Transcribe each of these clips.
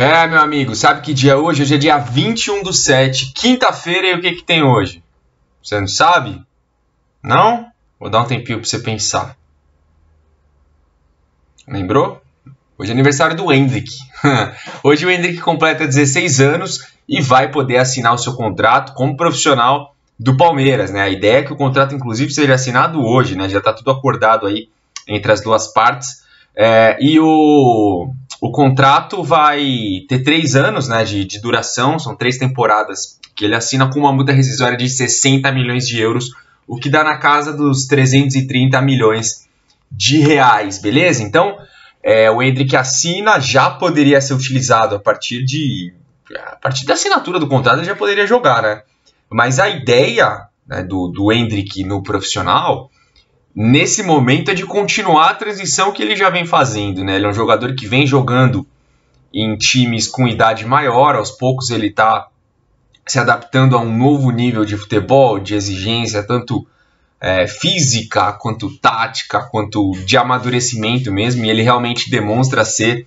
É, meu amigo, sabe que dia é hoje? Hoje é dia 21 do 7, quinta-feira, e o que que tem hoje? Você não sabe? Não? Vou dar um tempinho pra você pensar. Lembrou? Hoje é aniversário do Hendrick. hoje o Hendrick completa 16 anos e vai poder assinar o seu contrato como profissional do Palmeiras, né? A ideia é que o contrato, inclusive, seja assinado hoje, né? Já está tudo acordado aí entre as duas partes. É, e o, o contrato vai ter três anos né, de, de duração, são três temporadas que ele assina com uma multa rescisória de 60 milhões de euros, o que dá na casa dos 330 milhões de reais, beleza? Então, é, o Hendrick assina, já poderia ser utilizado a partir de a partir da assinatura do contrato ele já poderia jogar, né? Mas a ideia né, do, do Hendrick no profissional, nesse momento, é de continuar a transição que ele já vem fazendo. Né? Ele é um jogador que vem jogando em times com idade maior, aos poucos ele está se adaptando a um novo nível de futebol, de exigência, tanto é, física, quanto tática, quanto de amadurecimento mesmo, e ele realmente demonstra ser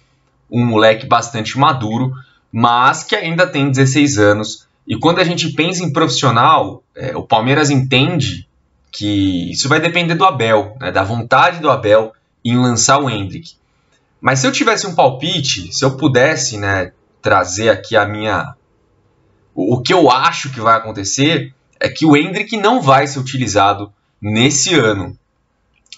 um moleque bastante maduro, mas que ainda tem 16 anos e quando a gente pensa em profissional, é, o Palmeiras entende que isso vai depender do Abel, né, da vontade do Abel em lançar o Hendrick. Mas se eu tivesse um palpite, se eu pudesse né, trazer aqui a minha. O, que eu acho que vai acontecer é que o Hendrick não vai ser utilizado nesse ano.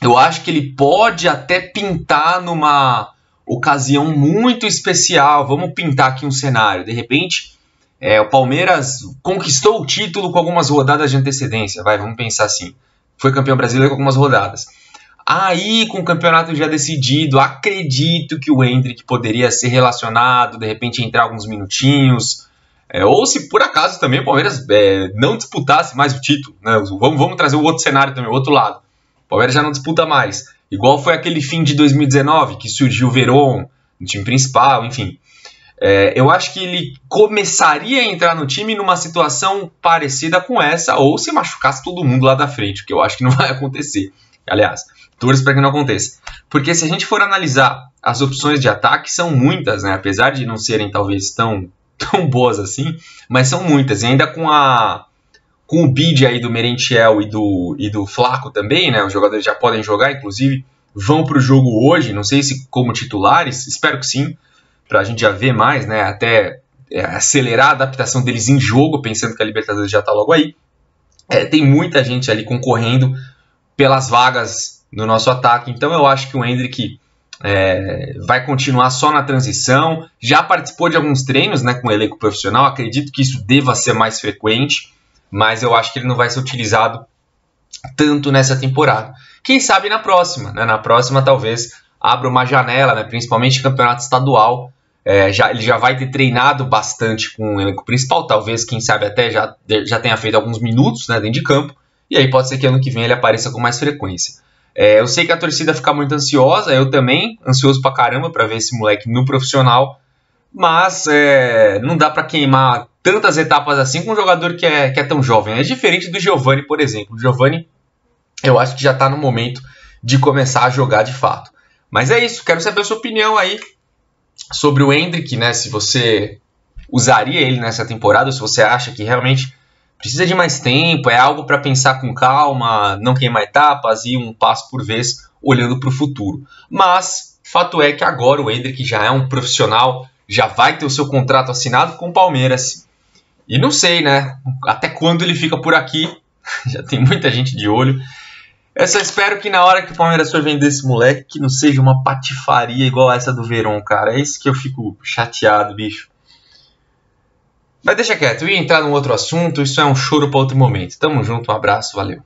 Eu acho que ele pode até pintar numa ocasião muito especial. Vamos pintar aqui um cenário. De repente, é, o Palmeiras conquistou o título com algumas rodadas de antecedência, vai, vamos pensar assim. Foi campeão brasileiro com algumas rodadas. Aí, com o campeonato já decidido, acredito que o Hendrick poderia ser relacionado, de repente entrar alguns minutinhos. É, ou se por acaso também o Palmeiras é, não disputasse mais o título. Né? Vamos, vamos trazer o outro cenário também, o outro lado. O Palmeiras já não disputa mais. Igual foi aquele fim de 2019, que surgiu o Verón no time principal, enfim. É, eu acho que ele começaria a entrar no time numa situação parecida com essa, ou se machucasse todo mundo lá da frente, o que eu acho que não vai acontecer. Aliás, torço para que não aconteça. Porque se a gente for analisar as opções de ataque, são muitas, né? apesar de não serem talvez tão, tão boas assim, mas são muitas. E ainda com a com o bid aí do Merentiel e do, e do Flaco também, né? Os jogadores já podem jogar, inclusive vão para o jogo hoje, não sei se como titulares, espero que sim para a gente já ver mais, né? Até é, acelerar a adaptação deles em jogo, pensando que a Libertadores já está logo aí. É, tem muita gente ali concorrendo pelas vagas no nosso ataque, então eu acho que o Hendrick é, vai continuar só na transição. Já participou de alguns treinos né, com o elenco profissional, acredito que isso deva ser mais frequente, mas eu acho que ele não vai ser utilizado tanto nessa temporada. Quem sabe na próxima, né? Na próxima talvez abra uma janela, né, principalmente campeonato estadual, é, já, ele já vai ter treinado bastante com o elenco principal, talvez, quem sabe, até já, já tenha feito alguns minutos né, dentro de campo, e aí pode ser que ano que vem ele apareça com mais frequência. É, eu sei que a torcida fica muito ansiosa, eu também, ansioso pra caramba para ver esse moleque no profissional, mas é, não dá para queimar tantas etapas assim com um jogador que é, que é tão jovem. É diferente do Giovani, por exemplo. O Giovani, eu acho que já está no momento de começar a jogar de fato. Mas é isso, quero saber a sua opinião aí sobre o Hendrick, né? Se você usaria ele nessa temporada, se você acha que realmente precisa de mais tempo, é algo para pensar com calma, não queimar etapas e um passo por vez olhando para o futuro. Mas fato é que agora o Hendrick já é um profissional, já vai ter o seu contrato assinado com o Palmeiras. E não sei, né? Até quando ele fica por aqui? já tem muita gente de olho. Eu só espero que na hora que o Palmeiras for vender esse moleque, que não seja uma patifaria igual essa do Verón, cara. É isso que eu fico chateado, bicho. Mas deixa quieto, eu ia entrar num outro assunto, isso é um choro para outro momento. Tamo junto, um abraço, valeu.